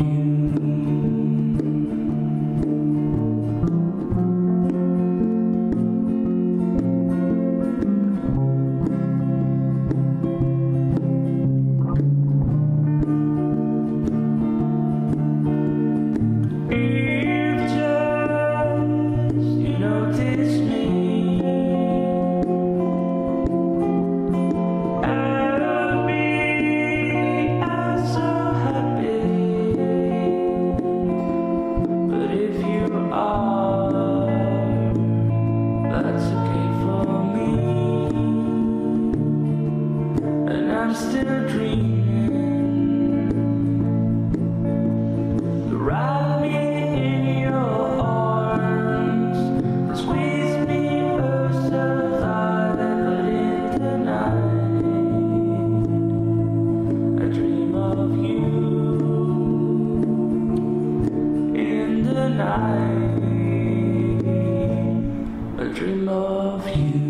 you. I'm still dreaming. Wrap me in your arms, squeeze me but in the night. I dream of you in the night. I dream of you.